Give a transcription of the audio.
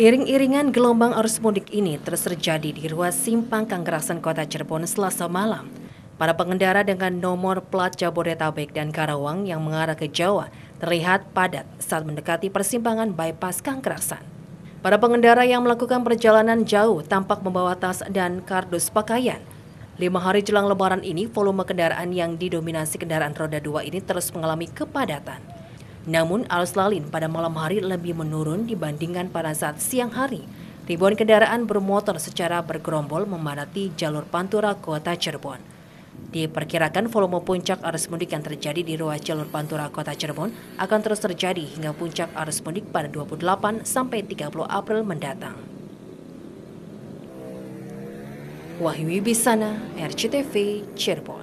Iring-iringan gelombang arus mudik ini terus terjadi di ruas simpang Kanggerasan Kota Cirebon selasa malam. Para pengendara dengan nomor plat Jabodetabek dan Karawang yang mengarah ke Jawa terlihat padat saat mendekati persimpangan bypass Kanggerasan. Para pengendara yang melakukan perjalanan jauh tampak membawa tas dan kardus pakaian. Lima hari jelang lebaran ini, volume kendaraan yang didominasi kendaraan roda dua ini terus mengalami kepadatan. Namun arus lalin pada malam hari lebih menurun dibandingkan pada saat siang hari. Ribuan kendaraan bermotor secara bergerombol memadati jalur Pantura Kota Cirebon. Diperkirakan volume puncak arus mudik yang terjadi di ruas jalur Pantura Kota Cirebon akan terus terjadi hingga puncak arus mudik pada 28 sampai 30 April mendatang. Wahyu Bisana, RCTV, Cirebon.